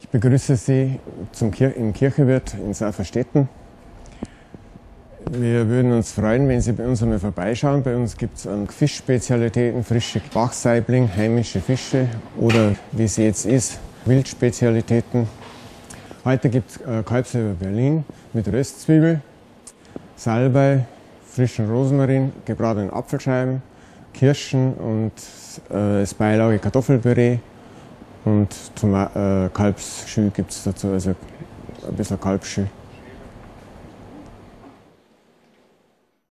Ich begrüße Sie zum Kir im Kirchenwirt in Safferstetten. Wir würden uns freuen, wenn Sie bei uns einmal vorbeischauen. Bei uns gibt es Fischspezialitäten, frische Bachsaibling, heimische Fische oder wie es jetzt ist, Wildspezialitäten. Heute gibt es äh, Berlin mit Röstzwiebel, Salbei, frischen Rosmarin, gebratenen Apfelscheiben, Kirschen und äh, das Beilage Kartoffelpüree und Toma äh, Kalbsschü gibt es dazu, also ein bisschen Kalbsschü.